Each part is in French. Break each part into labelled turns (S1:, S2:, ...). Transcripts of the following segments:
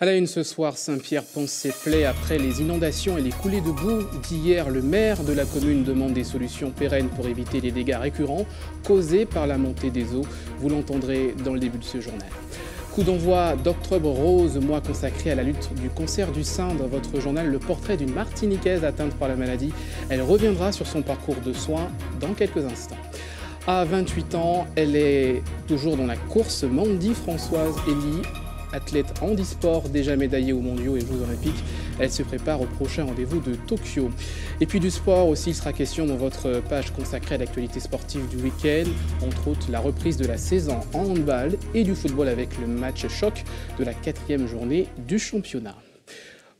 S1: À la une ce soir, Saint-Pierre pense ses plaies après les inondations et les coulées de boue d'hier. Le maire de la commune demande des solutions pérennes pour éviter les dégâts récurrents causés par la montée des eaux. Vous l'entendrez dans le début de ce journal. Coup d'envoi d'Octobre Rose, mois consacré à la lutte du cancer du sein. Dans votre journal, le portrait d'une Martiniquaise atteinte par la maladie. Elle reviendra sur son parcours de soins dans quelques instants. À 28 ans, elle est toujours dans la course. Mandy Françoise Elie athlète handisport déjà médaillée aux mondiaux et Jeux olympiques. Elle se prépare au prochain rendez-vous de Tokyo. Et puis du sport aussi, il sera question dans votre page consacrée à l'actualité sportive du week-end, entre autres la reprise de la saison en handball et du football avec le match choc de la quatrième journée du championnat.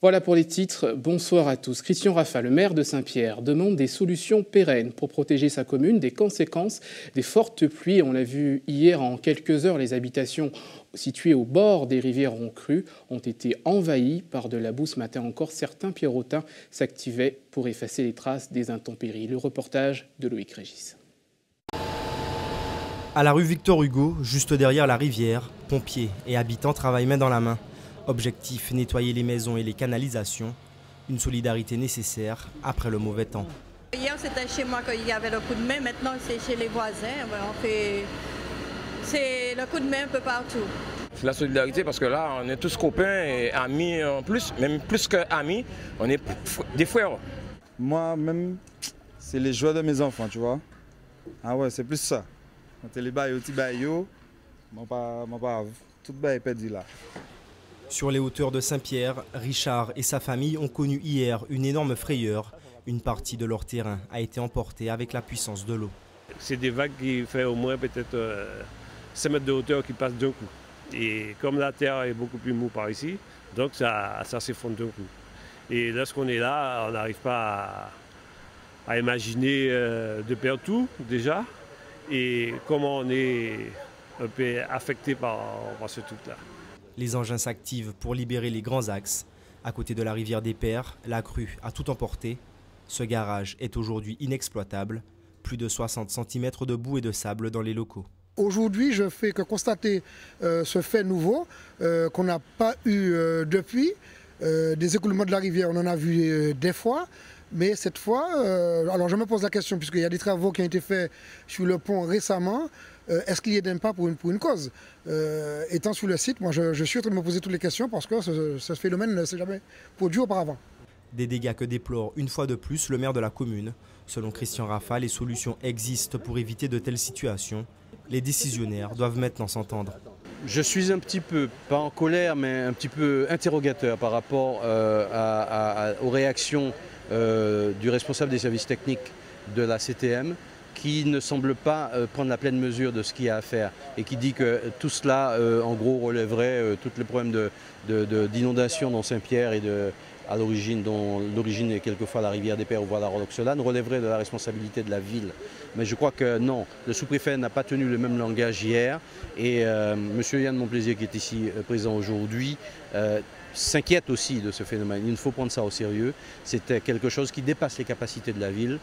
S1: Voilà pour les titres. Bonsoir à tous. Christian Raffa, le maire de Saint-Pierre, demande des solutions pérennes pour protéger sa commune des conséquences des fortes pluies. On l'a vu hier en quelques heures, les habitations situées au bord des rivières ont cru, ont été envahies par de la boue. Ce matin encore, certains pierrotins s'activaient pour effacer les traces des intempéries. Le reportage de Loïc Régis.
S2: À la rue Victor Hugo, juste derrière la rivière, pompiers et habitants travaillent main dans la main. Objectif, nettoyer les maisons et les canalisations. Une solidarité nécessaire après le mauvais temps.
S3: Hier, c'était chez moi qu'il y avait le coup de main. Maintenant, c'est chez les voisins. On fait... C'est le coup de main un peu partout.
S4: La solidarité parce que là, on est tous copains et amis en plus, même plus qu'amis, on est des frères.
S5: Moi, même, c'est les joies de mes enfants, tu vois. Ah ouais, c'est plus ça. Quand les bails au petit bail, mon pas, pas, tout est perdu là.
S2: Sur les hauteurs de Saint-Pierre, Richard et sa famille ont connu hier une énorme frayeur. Une partie de leur terrain a été emportée avec la puissance de l'eau.
S6: C'est des vagues qui font au moins peut-être 5 euh, mètres de hauteur qui passent d'un coup. Et comme la terre est beaucoup plus mou par ici, donc ça, ça s'effondre d'un coup. Et lorsqu'on est là, on n'arrive pas à, imaginer euh, de perdre tout déjà. Et comment on est un peu affecté par, par ce truc-là.
S2: Les engins s'activent pour libérer les grands axes. À côté de la rivière des Pères, la crue a tout emporté. Ce garage est aujourd'hui inexploitable. Plus de 60 cm de boue et de sable dans les locaux.
S7: Aujourd'hui, je fais que constater euh, ce fait nouveau euh, qu'on n'a pas eu euh, depuis. des écoulements de la rivière, on en a vu des fois. Mais cette fois, alors je me pose la question, puisqu'il y a des travaux qui ont été faits sur le pont récemment, est-ce qu'il y a d'impact pour une, pour une cause? Étant sur le site, moi je, suis en train de me poser toutes les questions parce que ce, phénomène ne s'est jamais produit auparavant.
S2: Des dégâts que déplore une fois de plus le maire de la commune. Selon Christian Raffa, les solutions existent pour éviter de telles situations. Les décisionnaires doivent maintenant s'entendre.
S8: Je suis un petit peu, pas en colère, mais un petit peu interrogateur par rapport euh, aux réactions du responsable des services techniques de la CTM qui ne semble pas euh, prendre la pleine mesure de ce qu'il y a à faire et qui dit que tout cela, euh, en gros, relèverait euh, tous les problèmes d'inondation dans Saint-Pierre et de, à l'origine, dont l'origine est quelquefois la rivière des Pères ou voire la Rodoxolane, relèverait de la responsabilité de la ville. Mais je crois que non, le sous-préfet n'a pas tenu le même langage hier et M. Yann Monplaisir, qui est ici présent aujourd'hui, s'inquiète aussi de ce phénomène. Il faut prendre ça au sérieux. C'était quelque chose qui dépasse les capacités de la ville.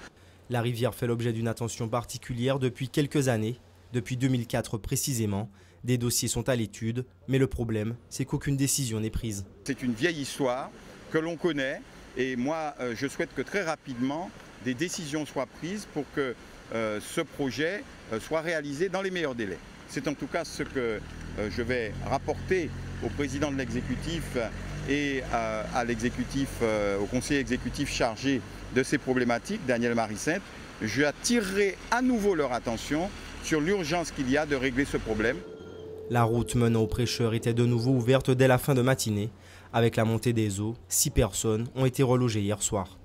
S2: La rivière fait l'objet d'une attention particulière depuis quelques années, depuis 2004 précisément. Des dossiers sont à l'étude, mais le problème, c'est qu'aucune décision n'est prise.
S9: C'est une vieille histoire que l'on connaît et moi, euh, je souhaite que très rapidement, des décisions soient prises pour que euh, ce projet euh, soit réalisé dans les meilleurs délais. C'est en tout cas ce que je vais rapporter au président de l'exécutif et au conseiller exécutif chargé de ces problématiques, Daniel Marissette, je attirerai à nouveau leur attention sur l'urgence qu'il y a de régler ce problème.
S2: La route menant aux prêcheurs était de nouveau ouverte dès la fin de matinée. Avec la montée des eaux, six personnes ont été relogées hier soir.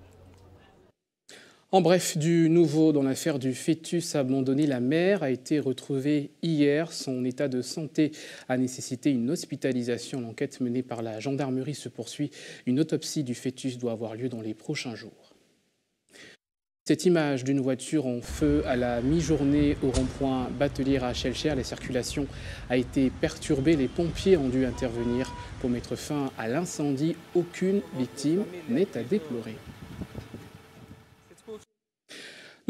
S1: En bref, du nouveau dans l'affaire du fœtus abandonné, la mère a été retrouvée hier. Son état de santé a nécessité une hospitalisation. L'enquête menée par la gendarmerie se poursuit. Une autopsie du fœtus doit avoir lieu dans les prochains jours. Cette image d'une voiture en feu à la mi-journée au rond-point Batelier à Chelcher, la circulation a été perturbée. Les pompiers ont dû intervenir pour mettre fin à l'incendie. Aucune victime n'est à déplorer.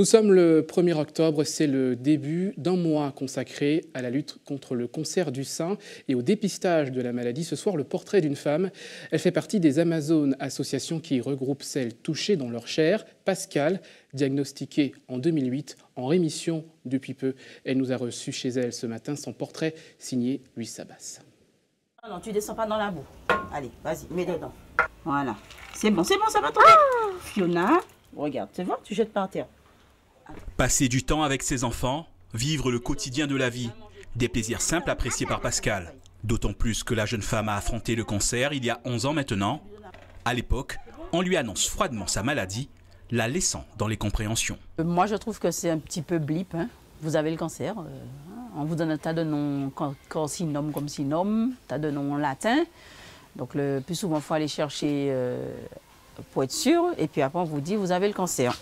S1: Nous sommes le 1er octobre, c'est le début d'un mois consacré à la lutte contre le cancer du sein et au dépistage de la maladie. Ce soir, le portrait d'une femme. Elle fait partie des Amazones, association qui regroupe celles touchées dans leur chair. Pascal, diagnostiquée en 2008, en rémission depuis peu. Elle nous a reçu chez elle ce matin son portrait signé Louis Sabas.
S10: Non, non, tu descends pas dans la boue. Allez, vas-y, mets dedans. Voilà. C'est bon, c'est bon, ça va tomber. Fiona, regarde, tu vois, tu jettes par terre.
S11: Passer du temps avec ses enfants, vivre le quotidien de la vie, des plaisirs simples appréciés par Pascal. D'autant plus que la jeune femme a affronté le cancer il y a 11 ans maintenant. À l'époque, on lui annonce froidement sa maladie, la laissant dans les compréhensions.
S10: Euh, Moi, je trouve que c'est un petit peu blip. hein. Vous avez le cancer. euh, on vous donne un tas de noms corsinum comme sinum, tas de noms latins. Donc, le plus souvent, il faut aller chercher euh, pour être sûr. Et puis après, on vous dit, vous avez le cancer.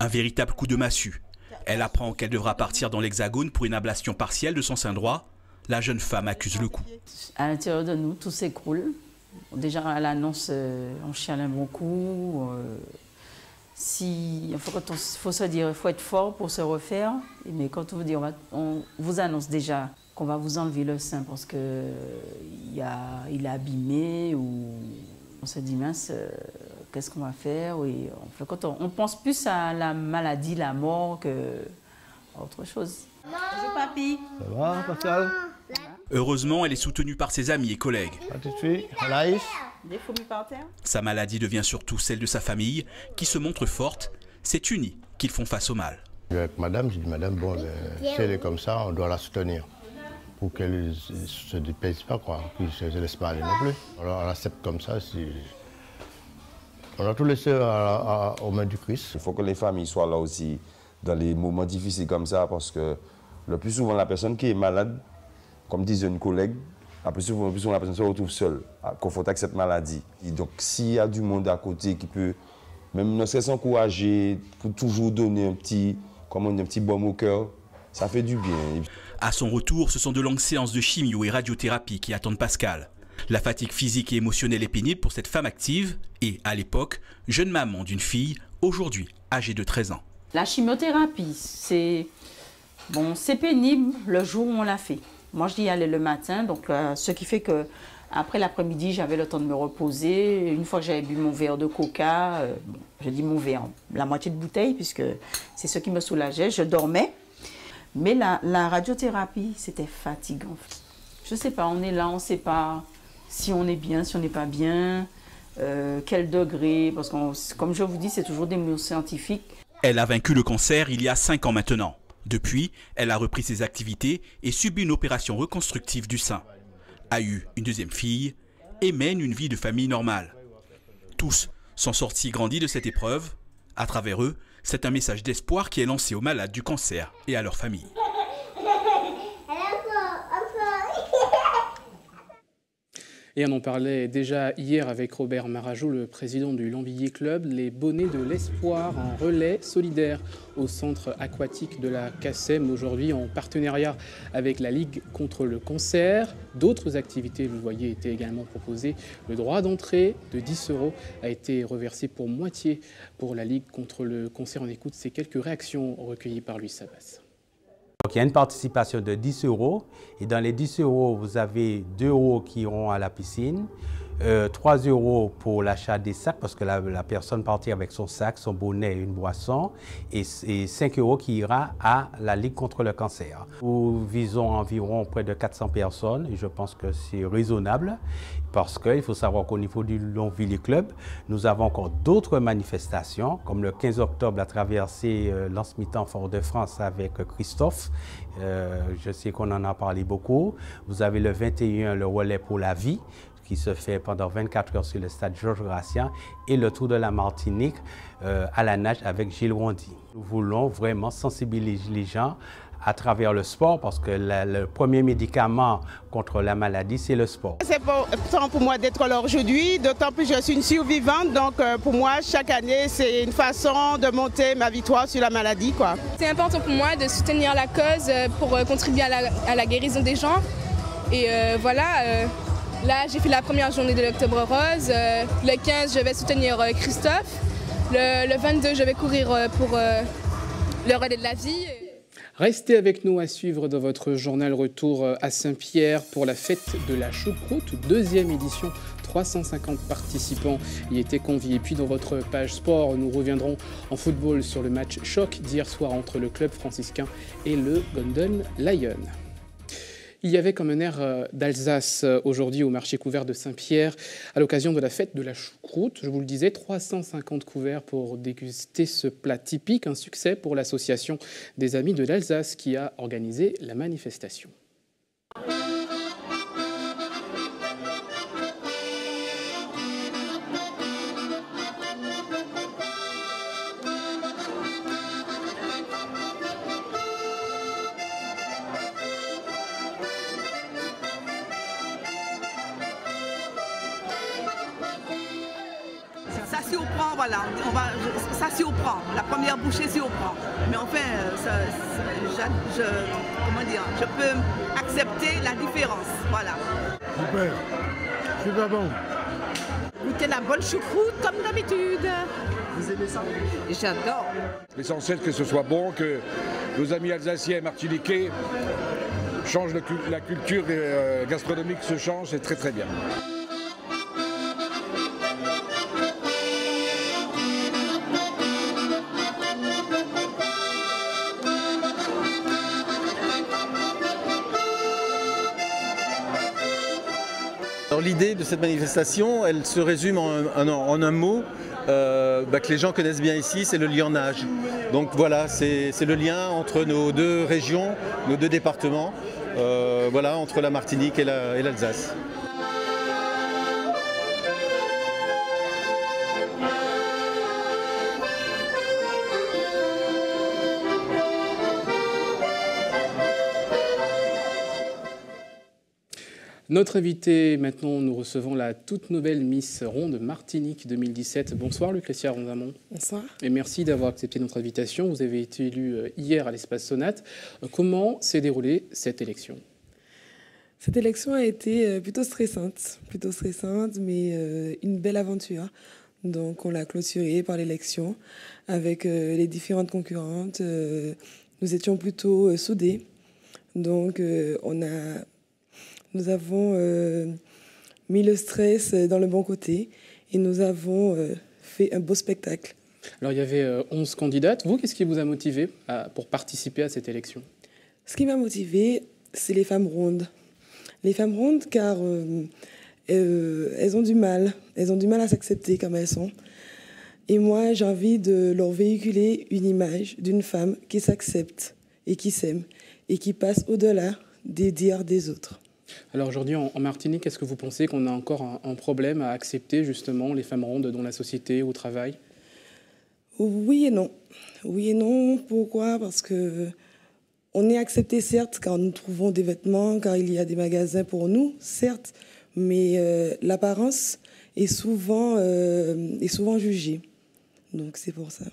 S11: Un véritable coup de massue. Elle apprend qu'elle devra partir dans l'hexagone pour une ablation partielle de son sein droit. La jeune femme accuse le coup.
S10: À l'intérieur de nous, tout s'écroule. Déjà, à l'annonce, euh, on chiale un bon coup. euh, si, il faut, quand on- faut se dire, il faut être fort pour se refaire. Mais quand on vous dit, on, vous annonce déjà qu'on va vous enlever le sein parce que il, y a, il est abîmé on se dit mince, euh, qu'est-ce qu'on va faire Oui, on, fait- quand on, on pense plus à la maladie, la mort que à autre chose. Bonjour papy.
S12: Ça va, Pascal?
S11: Heureusement, elle est soutenue par ses amis et collègues. Sa maladie devient surtout celle de sa famille, qui se montre forte. C'est unis qu'ils font face au mal.
S12: Avec madame, j'ai dit, madame, bon, ben, si elle est comme ça, on doit la soutenir. Pour qu'elle ne se dépaise pas, quoi. Puis ne se laisse pas aller non plus. Alors on l'accepte comme ça. si- On a tout laissé à aux mains du Christ.
S13: Il faut que les familles soient là aussi dans les moments difficiles comme ça parce que le plus souvent, la personne qui est malade, comme disait une collègue, la plus souvent, le plus souvent, la personne se retrouve seule, à- confrontée avec cette maladie. Et donc, s'il y a du monde à côté qui peut, même ne serait-ce encourager, pour toujours donner un petit, comment on dit, un petit baume au cœur, ça fait du bien.
S11: À son retour, ce sont de longues séances de chimio et radiothérapie qui attendent Pascal. La fatigue physique et émotionnelle est pénible pour cette femme active et, à l'époque, jeune maman d'une fille, aujourd'hui âgée de 13 ans.
S10: La chimiothérapie, c'est bon, c'est pénible le jour où on l'a fait. Moi, je dis aller le matin, donc euh, ce qui fait que après l'après-midi, j'avais le temps de me reposer. Une fois que j'avais bu mon verre de coca, euh, je dis mon verre, la moitié de bouteille, puisque c'est ce qui me soulageait, je dormais. Mais la, radiothérapie, c'était fatigant. Je sais pas, on est là, on sait pas si on est bien, si on n'est pas bien, euh, quel degré, parce que comme je vous dis, c'est toujours des mots scientifiques.
S11: Elle a vaincu le cancer il y a 5 ans maintenant. Depuis, elle a repris ses activités et subi une opération reconstructive du sein. A eu une deuxième fille et mène une vie de famille normale. Tous sont sortis grandis de cette épreuve. À travers eux, c'est un message d'espoir qui est lancé aux malades du cancer et à leur famille.
S1: Et on en parlait déjà hier avec Robert Marajou, le président du Lambillier Club, les bonnets de l'espoir en relais solidaire au centre aquatique de la CACEM, aujourd'hui en partenariat avec la Ligue contre le cancer. D'autres activités, vous le voyez, étaient également proposées. Le droit d'entrée de 10 euros a été reversé pour moitié pour la Ligue contre le cancer. On écoute ces quelques réactions recueillies par Louis Sabas.
S14: Donc, il y a une participation de 10 euros. Et dans les 10 euros, vous avez 2 euros qui iront à la piscine, euh, 3 euros pour l'achat des sacs, parce que la, personne partira avec son sac, son bonnet et une boisson, et, et 5 euros qui ira à la Ligue contre le cancer. Nous visons environ près de 400 personnes, et je pense que c'est raisonnable, parce qu'il faut savoir qu'au niveau du Longvilliers Club, nous avons encore d'autres manifestations, comme le 15 octobre, la traversée euh, Lance-Mitan Fort-de-France avec Christophe. Euh, je sais qu'on en a parlé beaucoup. Vous avez le 21, le relais pour la vie, qui se fait pendant 24 heures sur le stade Georges Gratien, et le Tour de la Martinique euh, à la nage avec Gilles Rondy. Nous voulons vraiment sensibiliser les gens à travers le sport, parce que la- le premier médicament contre la maladie, c'est le sport.
S15: C'est important pour moi d'être là aujourd'hui, d'autant plus que je suis une survivante. Donc euh, pour moi, chaque année, c'est une façon de monter ma victoire sur la maladie. quoi.
S16: C'est important pour moi de soutenir la cause euh, pour contribuer à la, à la guérison des gens. Et euh, voilà, euh, là j'ai fait la première journée de l'Octobre Rose. Euh, le 15, je vais soutenir euh, Christophe. Le, le 22, je vais courir euh, pour, le relais de la vie.
S1: Restez avec nous à suivre dans votre journal retour à Saint-Pierre pour la fête de la choucroute, deuxième édition 350 participants y étaient conviés. Puis dans votre page sport, nous reviendrons en football sur le match choc d'hier soir entre le club franciscain et le Golden Lion. Il y avait comme un air euh, d'Alsace euh, aujourd'hui au marché couvert de Saint-Pierre à l'occasion de la fête de la choucroute. Je vous le disais, 350 couverts pour déguster ce plat typique, un succès pour l'association des Amis de l'Alsace qui a organisé la manifestation.
S17: Ça surprend, voilà. On va, ça surprend. La première bouchée surprend. Mais enfin, ça, ça- je, je- comment dire, je peux accepter la différence. Voilà.
S18: Super, super bon.
S17: Goûter la bonne choucroute comme d'habitude.
S18: Vous aimez ça?
S17: J'adore.
S19: L'essentiel que ce soit bon, que nos amis alsaciens et martiniquais changent le la culture euh, gastronomique se change, c'est très très bien.
S20: Cette manifestation, elle se résume en un, mot euh, bah, que les gens connaissent bien ici, c'est le lionnage. Donc voilà, c'est le lien entre nos deux régions, nos deux départements, euh, voilà, entre la Martinique et la-
S1: Notre invité, maintenant, nous recevons la toute nouvelle Miss Ronde Martinique 2017. Bonsoir Lucretia Rondamont.
S21: Bonsoir.
S1: Et merci d'avoir accepté notre invitation. Vous avez été élue euh, hier à l'espace Sonate. Euh, Comment s'est déroulée cette élection?
S21: Cette élection a été euh, plutôt stressante, plutôt stressante, mais une belle aventure. Donc on l'a clôturée par l'élection avec les différentes concurrentes. nous étions plutôt soudés. Donc on a, nous avons euh, mis le stress dans le bon côté et nous avons euh, fait un beau spectacle.
S1: Alors, il y avait euh, 11 candidates. Vous, qu'est-ce qui vous a motivé à- pour participer à cette élection?
S21: Ce qui m'a motivée, c'est les femmes rondes. Les femmes rondes, car euh, euh, elles ont du mal. Elles ont du mal à s'accepter comme elles sont. Et moi, j'ai envie de leur véhiculer une image d'une femme qui s'accepte et qui s'aime et qui passe au-delà des dires des autres.
S1: Alors aujourd'hui, en, Martinique, est-ce que vous pensez qu'on a encore un, un problème à accepter justement les femmes rondes dans la société, au travail?
S21: Oui et non. Oui et non. Pourquoi? Parce que on est accepté, certes, car nous trouvons des vêtements, car il y a des magasins pour nous, certes, mais euh, l'apparence est souvent, euh, est souvent jugée. Donc c'est pour ça.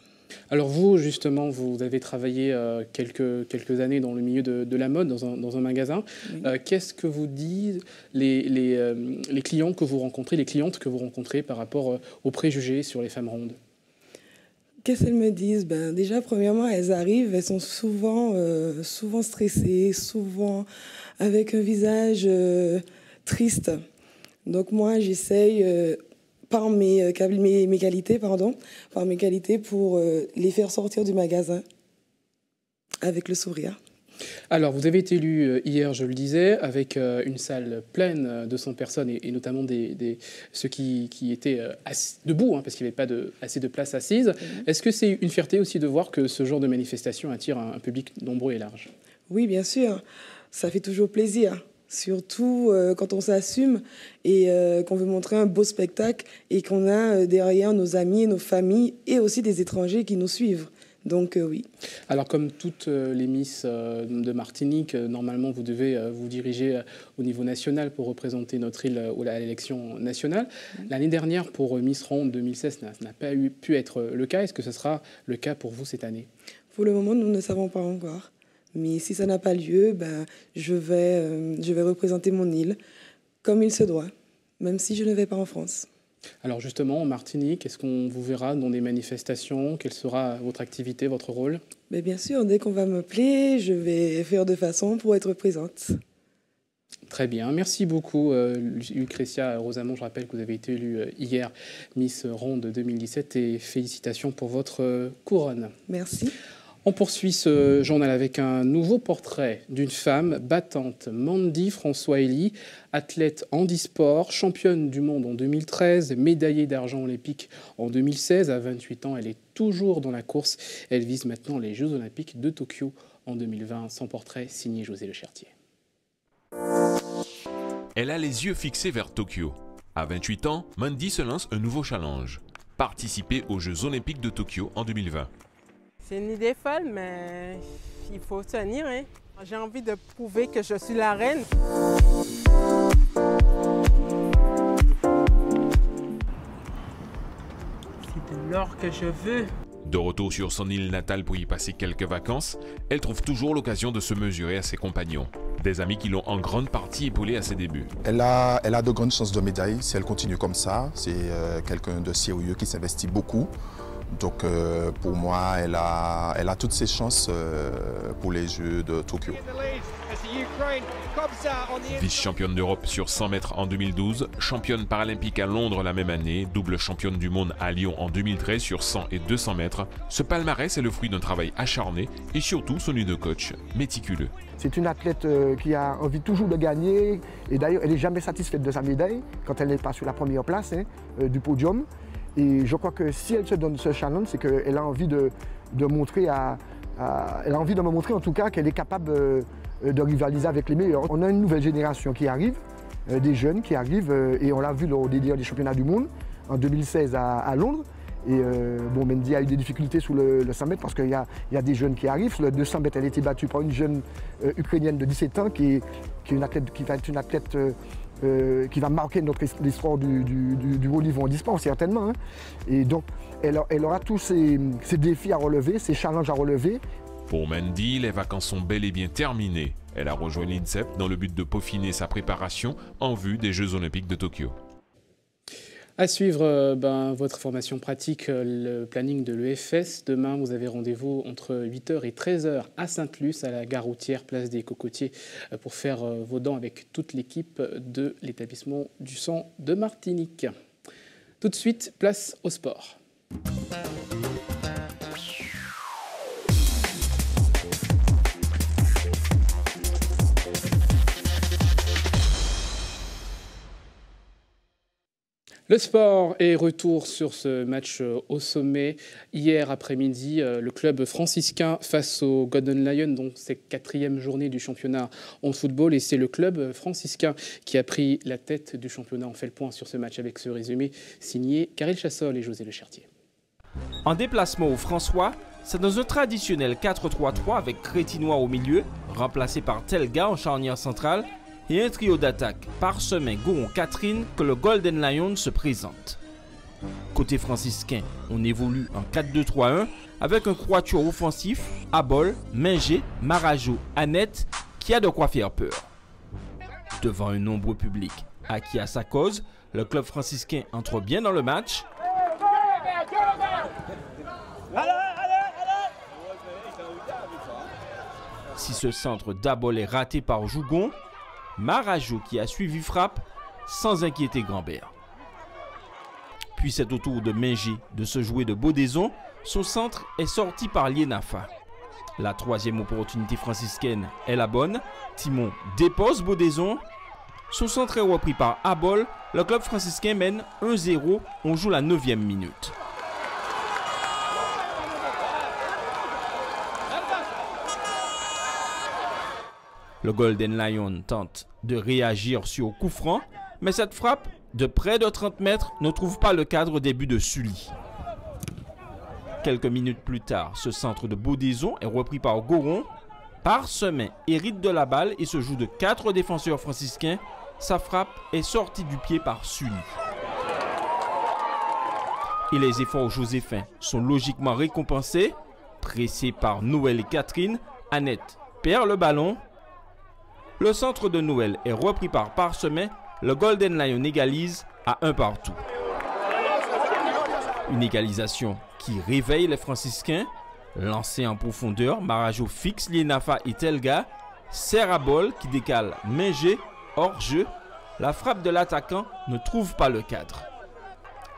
S1: Alors vous, justement, vous avez travaillé euh, quelques, quelques années dans le milieu de, de la mode, dans un, dans un magasin. Euh, Qu'est-ce que vous disent les, les, euh, les clients que vous rencontrez, les clientes que vous rencontrez par rapport aux préjugés sur les femmes rondes?
S21: Qu'est-ce qu'elles me disent? Ben, Déjà, premièrement, elles arrivent, elles sont souvent, souvent stressées, souvent avec un visage triste. Donc moi, j'essaye, par mes, euh, mes, mes qualités, pardon, par mes qualités, pour euh, les faire sortir du magasin avec le sourire.
S1: Alors, vous avez été élu euh, hier, je le disais, avec une salle pleine de 100 personnes et, et notamment des, des- ceux qui, qui étaient assis- debout, hein, parce qu'il n'y avait pas de, assez de place assise. Est-ce que c'est une fierté aussi de voir que ce genre de manifestation attire un, un public nombreux et large?
S21: Oui, bien sûr, ça fait toujours plaisir. Surtout euh, quand on s'assume et euh, qu'on veut montrer un beau spectacle et qu'on a euh, derrière nos amis, nos familles et aussi des étrangers qui nous suivent. Donc euh, oui.
S1: Alors, comme toutes les Miss de Martinique, normalement, vous devez vous diriger au niveau national pour représenter notre île à l'élection nationale. L'année dernière, pour Miss Ronde 2016, ça n'a pas eu, pu être le cas. Est-ce que ce sera le cas pour vous cette année?
S21: Pour le moment, nous ne savons pas encore. Mais si ça n'a pas lieu, ben, je, vais, euh, je vais représenter mon île comme il se doit, même si je ne vais pas en France.
S1: Alors justement, en Martinique, est-ce qu'on vous verra dans des manifestations? Quelle sera votre activité, votre rôle?
S21: Mais Bien sûr, dès qu'on va m'appeler, je vais faire de façon pour être présente.
S1: Très bien, merci beaucoup euh, Lucretia Rosamond. Je rappelle que vous avez été élue euh, hier Miss Ronde 2017 et félicitations pour votre euh, couronne.
S21: Merci.
S1: On poursuit ce journal avec un nouveau portrait d'une femme battante, Mandy François Elie, athlète handisport, championne du monde en 2013, médaillée d'argent olympique en 2016. À 28 ans, elle est toujours dans la course. Elle vise maintenant les Jeux olympiques de Tokyo en 2020. Son portrait signé José Le Chertier.
S22: Elle a les yeux fixés vers Tokyo. À 28 ans, Mandy se lance un nouveau challenge participer aux Jeux olympiques de Tokyo en 2020.
S23: C'est une idée folle, mais il faut tenir. Hein. J'ai envie de prouver que je suis la reine. C'est de l'or que je veux.
S22: De retour sur son île natale pour y passer quelques vacances, elle trouve toujours l'occasion de se mesurer à ses compagnons. Des amis qui l'ont en grande partie épaulée à ses débuts.
S24: Elle a, elle a de grandes chances de médaille si elle continue comme ça. C'est euh, quelqu'un de sérieux qui s'investit beaucoup. Donc euh, pour moi, elle a, elle a toutes ses chances euh, pour les Jeux de Tokyo.
S22: Vice-championne d'Europe sur 100 mètres en 2012, championne paralympique à Londres la même année, double championne du monde à Lyon en 2013 sur 100 et 200 mètres, ce palmarès est le fruit d'un travail acharné et surtout celui de coach méticuleux.
S25: C'est une athlète euh, qui a envie toujours de gagner et d'ailleurs elle n'est jamais satisfaite de sa médaille quand elle n'est pas sur la première place hein, du podium. Et je crois que si elle se donne ce challenge, c'est qu'elle a envie de, montrer à, elle a envie de me montrer en tout cas qu'elle est capable euh, de rivaliser avec les meilleurs. On a une nouvelle génération qui arrive, euh, des jeunes qui arrivent, euh, et on l'a vu lors des, des championnats du monde en 2016 à, Londres. Et bon, Mendy a eu des difficultés sous le, 100 mètres parce qu'il y, a des jeunes qui arrivent. Sur le 200 mètres, elle a été battue par une jeune ukrainienne de 17 ans qui, est, une athlète, qui va être une athlète qui va marquer notre l'histoire du, du, haut niveau en certainement. Hein. Et donc, elle, aura tous ces, défis à relever, ces challenges à relever.
S22: Pour Mandy, les vacances sont bel et bien terminées. Elle a rejoint l'INSEP dans le but de peaufiner sa préparation en vue des Jeux olympiques de Tokyo.
S1: À suivre euh, ben, votre formation pratique, euh, le planning de l'EFS. Demain, vous avez rendez-vous entre 8h et 13h à Sainte-Luce, à la gare routière, place des Cocotiers, euh, pour faire vos dents avec toute l'équipe de l'établissement du sang de Martinique. Tout de suite, place au sport. Le sport est retour sur ce match euh, au sommet. Hier après-midi, euh, le club franciscain face au Golden Lion, donc c'est quatrième journée du championnat en football. Et c'est le club franciscain qui a pris la tête du championnat. On fait le point sur ce match avec ce résumé signé Karel Chassol et José Le Chertier.
S26: En déplacement au François, c'est dans un traditionnel 4-3-3 avec Crétinois au milieu, remplacé par Telga en charnière centrale et un trio d'attaque parsemé Gouron Catherine que le Golden Lion se présente. Côté franciscain, on évolue en 4-2-3-1 avec un quatuor offensif, Abol, Mingé, Marajo, Annette, qui a de quoi faire peur. Devant un nombreux public acquis à sa cause, le club franciscain entre bien dans le match. Si ce centre d'Abol est raté par Jougon, Marajo qui a suivi frappe sans inquiéter Grandbert. Puis c'est au tour de Mengi de se jouer de Baudaison. Son centre est sorti par Lienafa. La troisième opportunité franciscaine est la bonne. Timon dépose Baudaison. Son centre est repris par Abol. Le club franciscain mène 1-0. On joue la 9 minute. Le Golden Lion tente de réagir sur coup franc, mais cette frappe de près de 30 mètres ne trouve pas le cadre au début de Sully. Quelques minutes plus tard, ce centre de Baudaison est repris par Goron. Parsemé hérite de la balle et se joue de quatre défenseurs franciscains. Sa frappe est sortie du pied par Sully. Et les efforts joséphins sont logiquement récompensés. Pressé par Noël et Catherine, Annette perd le ballon le centre de Noël est repris par Parchemin. Le Golden Lion égalise à un partout. Une égalisation qui réveille les franciscains. Lancé en profondeur, Marajo fixe Lienafa et Telga. Serre à bol qui décale Mingé hors jeu. La frappe de l'attaquant ne trouve pas le cadre.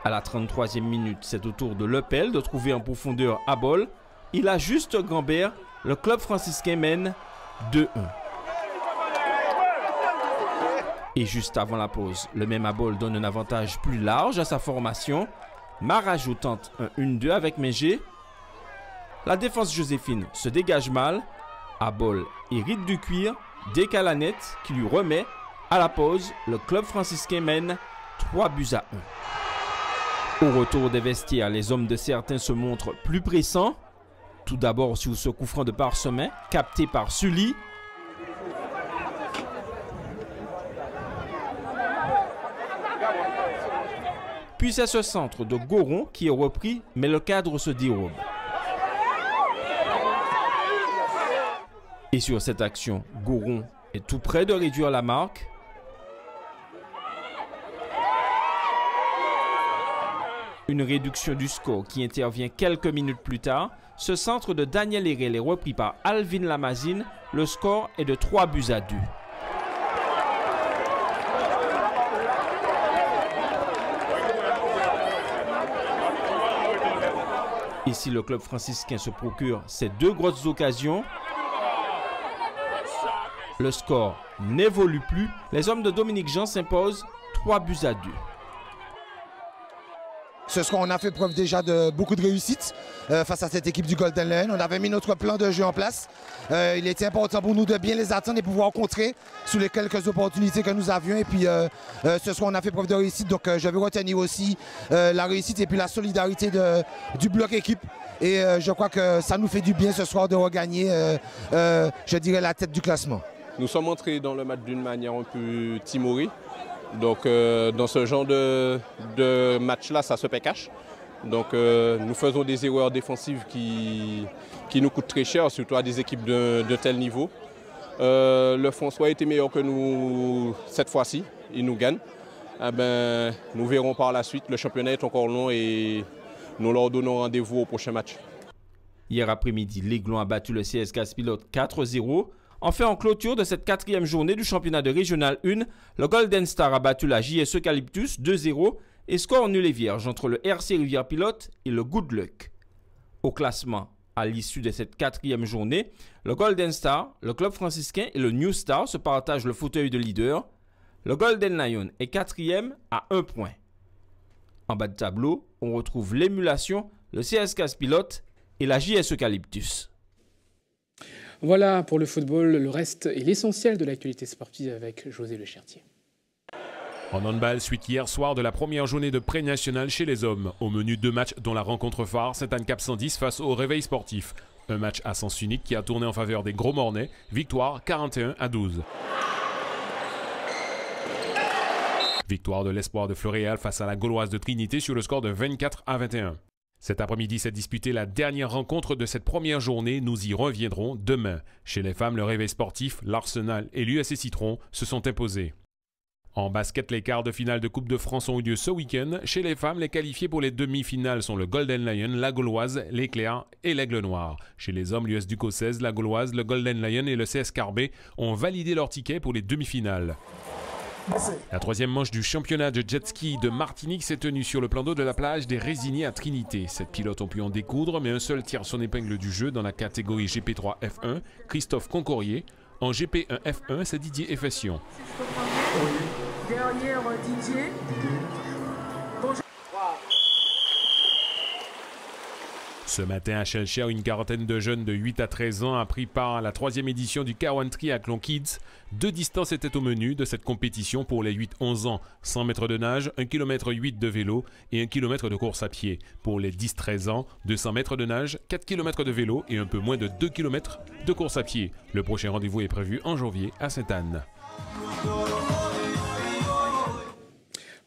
S26: À la 33e minute, c'est au tour de Lepel de trouver en profondeur à bol. Il a juste Gambert. Le club franciscain mène 2-1. Et juste avant la pause, le même Abol donne un avantage plus large à sa formation. Marajo tente un 1-2 avec Mégé. La défense Joséphine se dégage mal. Abol hérite du cuir, décale la qui lui remet. À la pause, le club franciscain mène 3 buts à 1. Au retour des vestiaires, les hommes de certains se montrent plus pressants. Tout d'abord sur ce coup de parchemin, capté par Sully, Puis c'est ce centre de Goron qui est repris, mais le cadre se dérobe. Et sur cette action, Goron est tout près de réduire la marque. Une réduction du score qui intervient quelques minutes plus tard. Ce centre de Daniel Herel est repris par Alvin Lamazine. Le score est de 3 buts à 2. Ici, le club franciscain se procure ces deux grosses occasions. Le score n'évolue plus. Les hommes de Dominique Jean s'imposent 3 buts à 2.
S27: Ce soir, on a fait preuve déjà de beaucoup de réussite euh, face à cette équipe du Golden Lion. On avait mis notre plan de jeu en place. Euh, il était important pour nous de bien les attendre et pouvoir contrer sous les quelques opportunités que nous avions. Et puis euh, ce soir, on a fait preuve de réussite. Donc je vais retenir aussi la réussite et puis la solidarité du bloc équipe. Et je crois que ça nous fait du bien ce soir de regagner, je dirais, la tête du classement.
S28: Nous sommes entrés dans le match d'une manière un peu timorée. Donc euh, dans ce genre de, match-là, ça se paie cash. Donc euh, nous faisons des erreurs défensives qui, nous coûtent très cher, surtout à des équipes de, tel niveau. Euh, le François était meilleur que nous cette fois-ci, il nous gagne. Eh ben, nous verrons par la suite, le championnat est encore long et nous leur donnons rendez-vous au prochain match.
S26: Hier après-midi, l'Aiglon a battu le CSK Pilote 4-0. Enfin, en clôture de cette quatrième journée du championnat de Régional 1, le Golden Star a battu la JS Eucalyptus 2-0 et score nul et vierge entre le RC Rivière Pilote et le Good Luck. Au classement, à l'issue de cette quatrième journée, le Golden Star, le club franciscain et le New Star se partagent le fauteuil de leader. Le Golden Lion est quatrième à un point. En bas de tableau, on retrouve l'émulation, le CSK Pilote et la JS Eucalyptus.
S1: Voilà pour le football, le reste est l'essentiel de l'actualité sportive avec José Le Chertier.
S22: En handball, suite hier soir de la première journée de pré-national chez les hommes. Au menu deux matchs dont la rencontre phare, c'est un Cap 110 face au Réveil Sportif. Un match à sens unique qui a tourné en faveur des Gros Mornais. Victoire 41 à 12. Victoire de l'espoir de Floréal face à la Gauloise de Trinité sur le score de 24 à 21. Cet après-midi s'est disputée la dernière rencontre de cette première journée. Nous y reviendrons demain. Chez les femmes, le réveil sportif, l'Arsenal et l'USC Citron se sont imposés. En basket, les quarts de finale de Coupe de France ont eu lieu ce week-end. Chez les femmes, les qualifiés pour les demi-finales sont le Golden Lion, la Gauloise, l'Éclair et l'Aigle Noir. Chez les hommes, l'US 16, la Gauloise, le Golden Lion et le CS Carbet ont validé leur ticket pour les demi-finales. La troisième manche du championnat de jet ski de Martinique s'est tenue sur le plan d'eau de la plage des Résignées à Trinité. Sept pilotes ont pu en découdre, mais un seul tire son épingle du jeu dans la catégorie GP3 F1, Christophe Concorier. En GP1 F1, c'est Didier Effession. Didier. Ce matin à Shellshare, une quarantaine de jeunes de 8 à 13 ans a pris part à la troisième édition du K1 Triathlon Kids. Deux distances étaient au menu de cette compétition pour les 8-11 ans. 100 mètres de nage, 1 km 8 de vélo et 1 km de course à pied. Pour les 10-13 ans, 200 mètres de nage, 4 km de vélo et un peu moins de 2 km de course à pied. Le prochain rendez-vous est prévu en janvier à Sainte-Anne.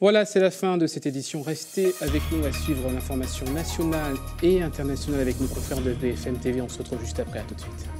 S1: Voilà, c'est la fin de cette édition. Restez avec nous à suivre l'information nationale et internationale avec nos confrères de BFM TV. On se retrouve juste après. À tout de suite.